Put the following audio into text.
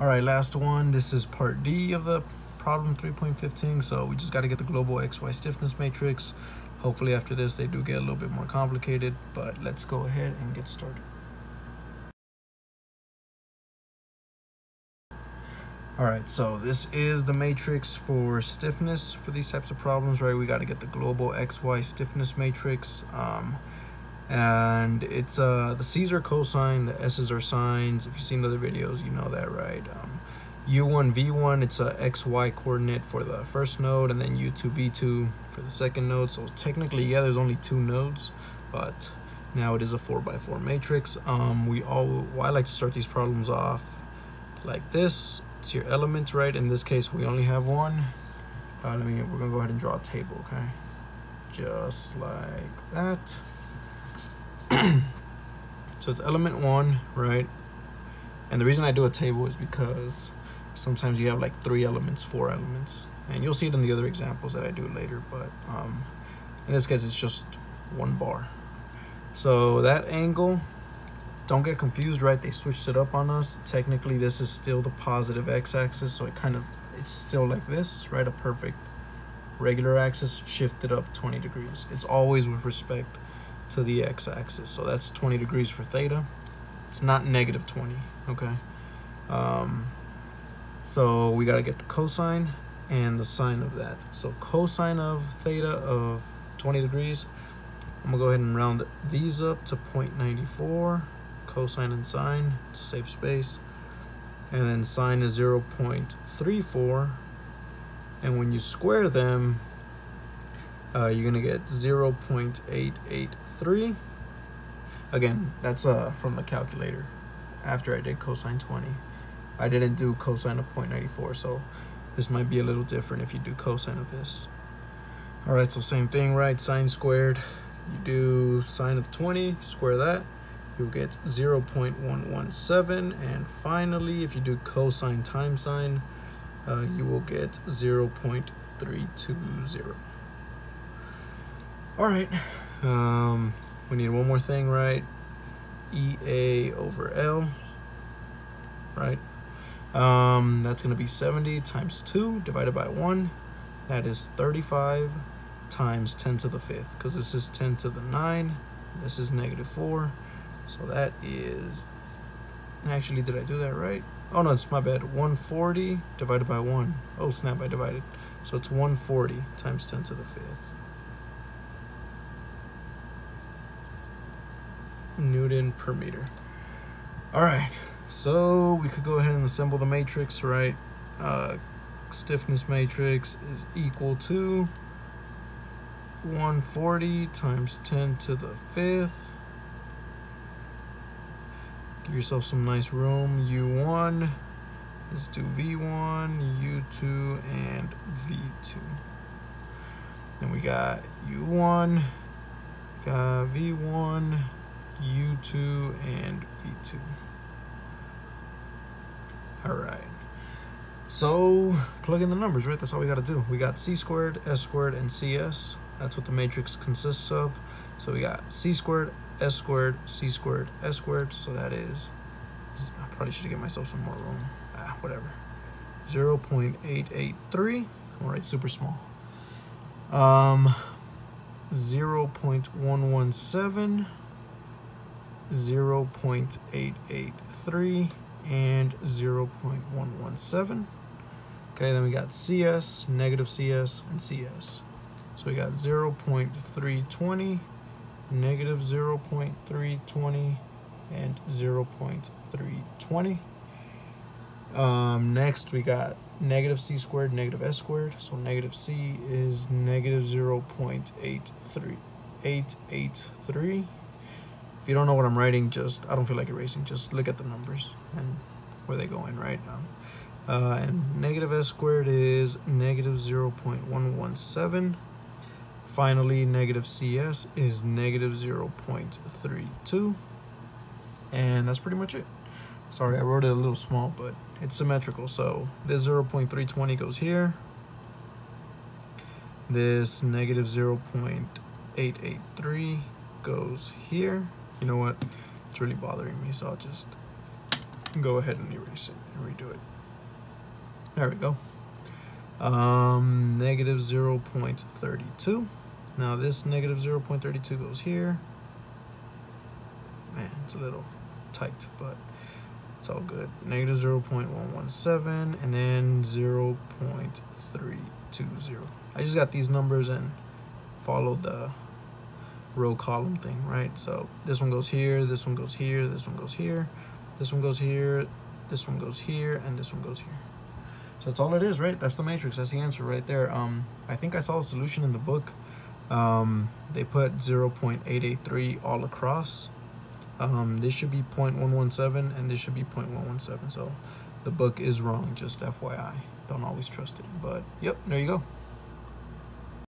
All right, last one. This is part D of the problem 3.15. So we just got to get the global XY stiffness matrix. Hopefully after this, they do get a little bit more complicated, but let's go ahead and get started. All right, so this is the matrix for stiffness for these types of problems, right? We got to get the global XY stiffness matrix. Um, and it's uh the C's are cosine, the S's are sines. If you've seen the other videos, you know that, right? Um, U1, V1, it's a XY coordinate for the first node, and then U2, V2 for the second node. So technically, yeah, there's only two nodes, but now it is a 4 by 4 matrix. Um, we all, well, I like to start these problems off like this. It's your elements, right? In this case, we only have one. Uh, let me, we're gonna go ahead and draw a table, okay? Just like that. So it's element one, right? And the reason I do a table is because sometimes you have like three elements, four elements, and you'll see it in the other examples that I do later, but um, in this case, it's just one bar. So that angle, don't get confused, right? They switched it up on us. Technically, this is still the positive x-axis, so it kind of, it's still like this, right? A perfect regular axis shifted up 20 degrees. It's always with respect to the x-axis. So that's 20 degrees for theta. It's not negative 20, okay? Um, so we got to get the cosine and the sine of that. So cosine of theta of 20 degrees, I'm going to go ahead and round these up to 0.94, cosine and sine to save space. And then sine is 0.34. And when you square them, uh, you're gonna get 0.883. Again, that's uh, from the calculator after I did cosine 20. I didn't do cosine of 0.94, so this might be a little different if you do cosine of this. All right, so same thing, right? Sine squared, you do sine of 20, square that, you'll get 0.117. And finally, if you do cosine times sine, uh, you will get 0.320. All right, um, we need one more thing, right? EA over L, right? Um, that's gonna be 70 times two divided by one. That is 35 times 10 to the fifth, because this is 10 to the nine, this is negative four. So that is, actually, did I do that right? Oh no, it's my bad, 140 divided by one. Oh snap, I divided. So it's 140 times 10 to the fifth. Newton per meter. All right, so we could go ahead and assemble the matrix, right? Uh, stiffness matrix is equal to 140 times 10 to the fifth. Give yourself some nice room. U1, let's do V1, U2, and V2. Then we got U1, got V1, U2 and V2. All right. So plug in the numbers, right? That's all we got to do. We got C squared, S squared, and CS. That's what the matrix consists of. So we got C squared, S squared, C squared, S squared. So that is, I probably should get myself some more room. Ah, whatever. 0 0.883. I'm gonna write super small. Um, 0 0.117 0.883 and 0.117. Okay, then we got CS, negative CS, and CS. So we got 0.320, negative 0.320, and 0.320. Um, next, we got negative c squared, negative s squared. So negative c is negative 0.83883 if you don't know what I'm writing, just, I don't feel like erasing, just look at the numbers and where they go in, right? Um, uh, and negative s squared is negative 0.117. Finally, negative cs is negative 0.32. And that's pretty much it. Sorry, I wrote it a little small, but it's symmetrical. So this 0.320 goes here. This negative 0.883 goes here you know what? It's really bothering me, so I'll just go ahead and erase it and redo it. There we go. Um, negative 0.32. Now this negative 0.32 goes here. Man, it's a little tight, but it's all good. Negative 0.117 and then 0.320. I just got these numbers and followed the row column thing, right? So this one goes here, this one goes here, this one goes here, this one goes here, this one goes here, and this one goes here. So that's all it is, right? That's the matrix. That's the answer right there. Um, I think I saw a solution in the book. Um, they put 0.883 all across um, this should be 0.117 and this should be 0.117. So the book is wrong, just FYI. Don't always trust it. But yep, there you go.